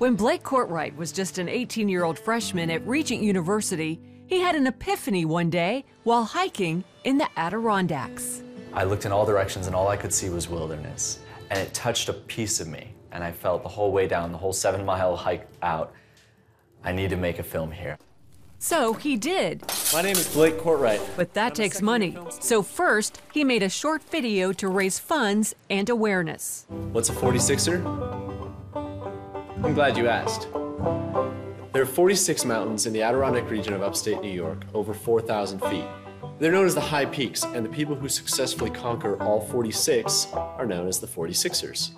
When Blake Cortright was just an 18 year old freshman at Regent University, he had an epiphany one day while hiking in the Adirondacks. I looked in all directions and all I could see was wilderness. And it touched a piece of me. And I felt the whole way down, the whole seven mile hike out, I need to make a film here. So he did. My name is Blake Cortright. But that takes money. So first, he made a short video to raise funds and awareness. What's a 46er? I'm glad you asked. There are 46 mountains in the Adirondack region of upstate New York, over 4,000 feet. They're known as the High Peaks, and the people who successfully conquer all 46 are known as the 46ers.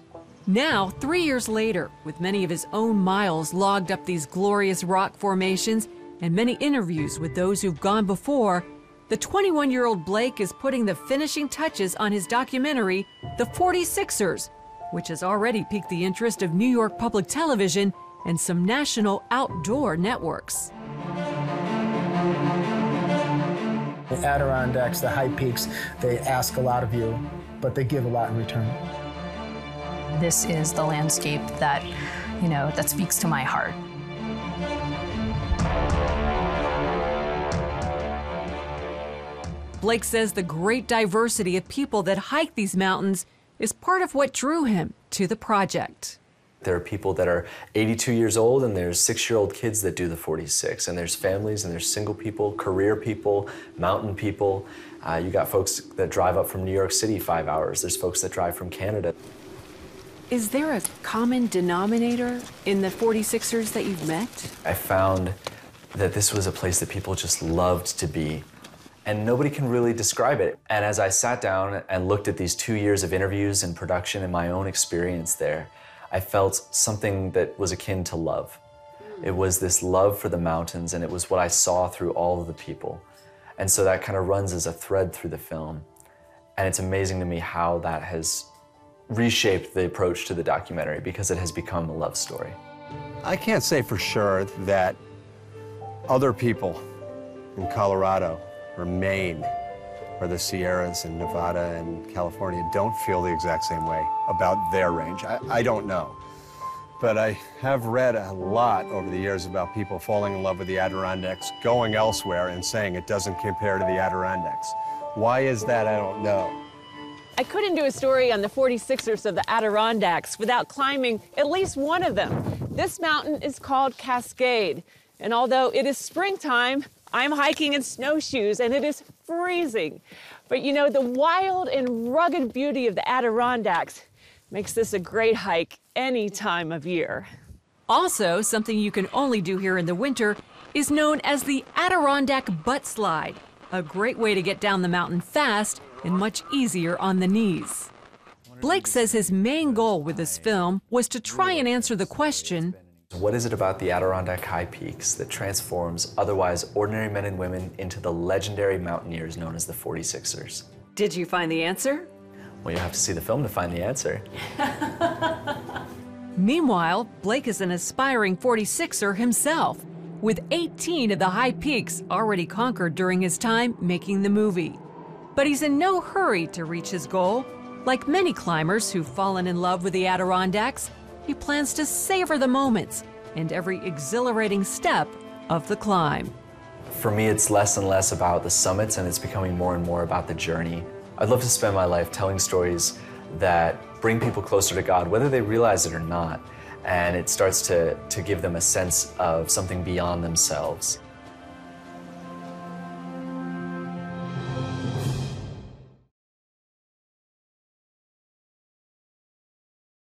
Now, three years later, with many of his own miles logged up these glorious rock formations and many interviews with those who've gone before, the 21 year old Blake is putting the finishing touches on his documentary, The 46ers, which has already piqued the interest of New York Public Television and some national outdoor networks. The Adirondacks, the high peaks, they ask a lot of you, but they give a lot in return. This is the landscape that, you know, that speaks to my heart. Blake says the great diversity of people that hike these mountains is part of what drew him to the project. There are people that are 82 years old, and there's six year old kids that do the 46. And there's families, and there's single people, career people, mountain people. Uh, you got folks that drive up from New York City five hours. There's folks that drive from Canada. Is there a common denominator in the 46ers that you've met? I found that this was a place that people just loved to be and nobody can really describe it. And as I sat down and looked at these two years of interviews and production and my own experience there, I felt something that was akin to love. It was this love for the mountains, and it was what I saw through all of the people. And so that kind of runs as a thread through the film. And it's amazing to me how that has reshaped the approach to the documentary because it has become a love story. I can't say for sure that other people in Colorado or Maine or the Sierras in Nevada and California don't feel the exact same way about their range. I, I don't know. But I have read a lot over the years about people falling in love with the Adirondacks, going elsewhere and saying it doesn't compare to the Adirondacks. Why is that? I don't know. I couldn't do a story on the 46ers of the Adirondacks without climbing at least one of them. This mountain is called Cascade. And although it is springtime, I'm hiking in snowshoes and it is freezing. But you know, the wild and rugged beauty of the Adirondacks makes this a great hike any time of year. Also, something you can only do here in the winter is known as the Adirondack Butt Slide, a great way to get down the mountain fast and much easier on the knees. Blake says his main goal with this film was to try and answer the question what is it about the Adirondack High Peaks that transforms otherwise ordinary men and women into the legendary mountaineers known as the 46ers? Did you find the answer? Well, you have to see the film to find the answer. Meanwhile, Blake is an aspiring 46er himself, with 18 of the high peaks already conquered during his time making the movie. But he's in no hurry to reach his goal. Like many climbers who've fallen in love with the Adirondacks, he plans to savor the moments and every exhilarating step of the climb. For me, it's less and less about the summits, and it's becoming more and more about the journey. I'd love to spend my life telling stories that bring people closer to God, whether they realize it or not. And it starts to, to give them a sense of something beyond themselves.